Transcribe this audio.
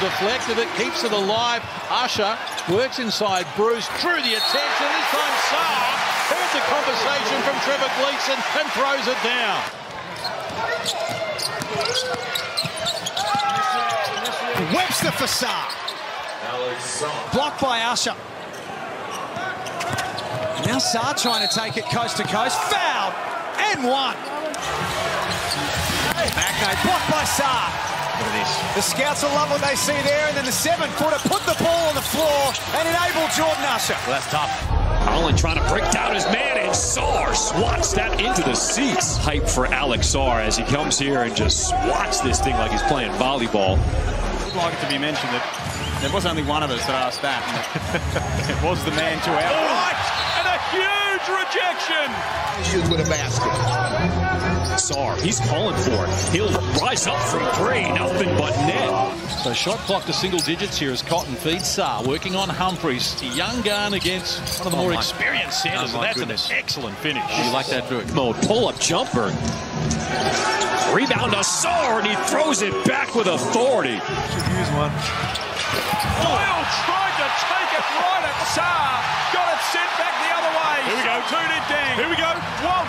deflected it, keeps it alive. Usher works inside Bruce, drew the attention. This time Sarr heard the conversation from Trevor Gleeson and throws it down. Webster for Sarr. Blocked by Usher. Now Sarr trying to take it coast to coast. Foul and one. Magnay blocked by Sarr. Look at this. The scouts will love what they see there, and then the seven-footer put the ball on the floor and enabled Jordan Usher. Well, that's tough. Harlan trying to break down his man, and Sarr swats that into the seats. Hype for Alex Sarr as he comes here and just swats this thing like he's playing volleyball. I'd like it to be mentioned that there was only one of us that asked that. It was the man to our right, and a huge rejection. with a basket. Sarr, he's calling for it. He'll rise up from three, nothing but net. So shot clock to single digits here as Cotton feeds Sarr, working on Humphries. Young gun against one of the Oh more my- experienced centers, Oh and that's goodness. an excellent finish. You like that, Drew? Mode pull-up jumper. Rebound to Sarr, and he throws it back with authority. Should use one. Oh, Boyle tried to take it right at Sarr. Got it sent back the other way. Here we go. Tooted Dang. Here we go. Wildcats